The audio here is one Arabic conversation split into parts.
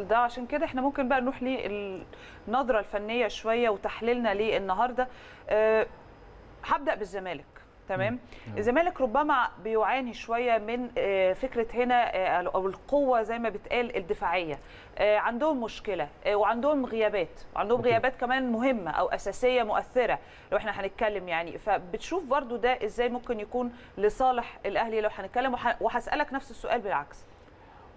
ده. عشان كده إحنا ممكن بقى نروح للنظرة الفنية شوية وتحليلنا ليه النهارده أه هبدأ بالزمالك. تمام؟ الزمالك ربما بيعاني شوية من آه، فكرة هنا آه، أو القوة زي ما بتقال الدفاعية. آه، عندهم مشكلة وعندهم غيابات. وعندهم غيابات كمان مهمة أو أساسية مؤثرة لو إحنا هنتكلم يعني. فبتشوف برضو ده إزاي ممكن يكون لصالح الأهلي لو هنتكلم. وهسألك نفس السؤال بالعكس.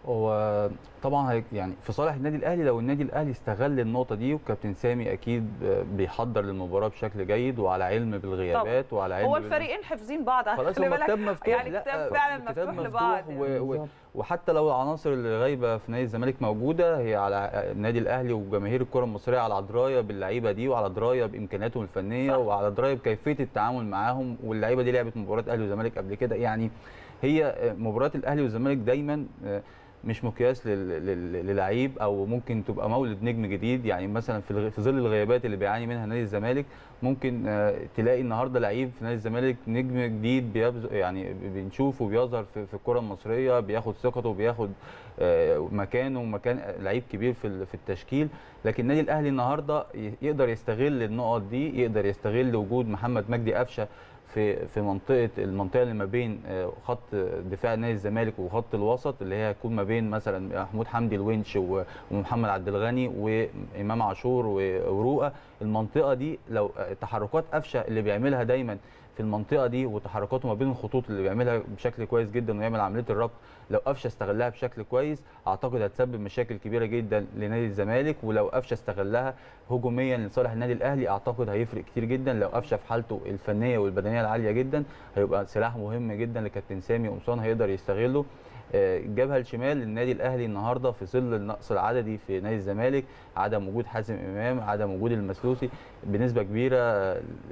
هو طبعا يعني في صالح النادي الأهلي لو النادي الأهلي استغل النقطة دي وكابتن سامي أكيد بيحضر للمباراة بشكل جيد وعلى علم بالغيابات وعلى علم هو الفريقين حافظين بعض خلاص هو. كتاب مفتوح يعني كتاب فعلا الكتاب مفتوح لبعض و... و... وحتى لو العناصر اللي غايبه في نادي الزمالك موجودة هي على النادي الأهلي وجماهير الكرة المصرية على دراية باللعيبة دي وعلى دراية بإمكانياتهم الفنية صح. وعلى دراية بكيفية التعامل معاهم واللعيبة دي لعبت مباريات الاهلي والزمالك قبل كده يعني هي مباريات الأهلي والزمالك دايما مش مقياس لل- لل- للعيب أو ممكن تبقى مولد نجم جديد. يعني مثلا في في ظل الغيابات اللي بيعاني منها نادي الزمالك ممكن آه، تلاقي النهارده لعيب في نادي الزمالك نجم جديد يعني بنشوفه بيظهر في الكرة المصرية بياخد ثقته بياخد آه، مكانه مكان لعيب كبير في ال- في التشكيل. لكن النادي الأهلي النهارده يقدر يستغل النقط دي يقدر يستغل وجود محمد مجدي قفشة في في منطقة المنطقة اللي ما بين آه، خط دفاع نادي الزمالك وخط الوسط اللي هي هتكون ما بين مثلا محمود حمدي الونش ومحمد عبد الغني وإمام عاشور ورؤى المنطقة دي لو آه، تحركات قفشة اللي بيعملها دايما في المنطقة دي وتحركاته ما بين الخطوط اللي بيعملها بشكل كويس جدا ويعمل عملية الربط لو قفشه استغلها بشكل كويس أعتقد هتسبب مشاكل كبيرة جدا لنادي الزمالك ولو قفشه استغلها هجوميا لصالح النادي الأهلي أعتقد هيفرق كتير جدا لو قفشه في حالته الفنية والبدنية العالية جدا هيبقى سلاح مهم جدا لكابتن سامي قمصان هيقدر يستغله. الجبهه الشمال للنادي الأهلي النهارده في ظل النقص العددي في نادي الزمالك عدم وجود حازم إمام عدم وجود المسلوسي بنسبة كبيرة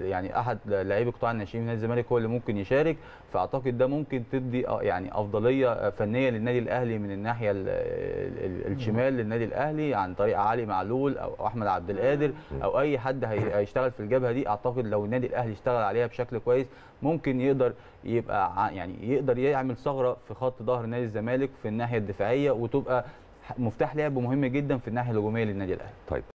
يعني أحد لاعبي قطاع الناشئين في نادي الزمالك هو اللي ممكن يشارك. فأعتقد ده ممكن تدي آه، يعني أفضلية فنية للنادي الأهلي من الناحية ال- ال- ال- الشمال للنادي الأهلي عن طريق علي معلول أو أحمد عبد القادر أو أي حد هي- هيشتغل في الجبهة دي. أعتقد لو النادي الأهلي اشتغل عليها بشكل كويس ممكن يقدر يبقى يعني يقدر يعمل ثغرة في خط ظهر نادي الزمالك في الناحية الدفاعية وتبقى مفتاح لعب مهم جدا في الناحية الهجومية للنادي الأهلي. طيب.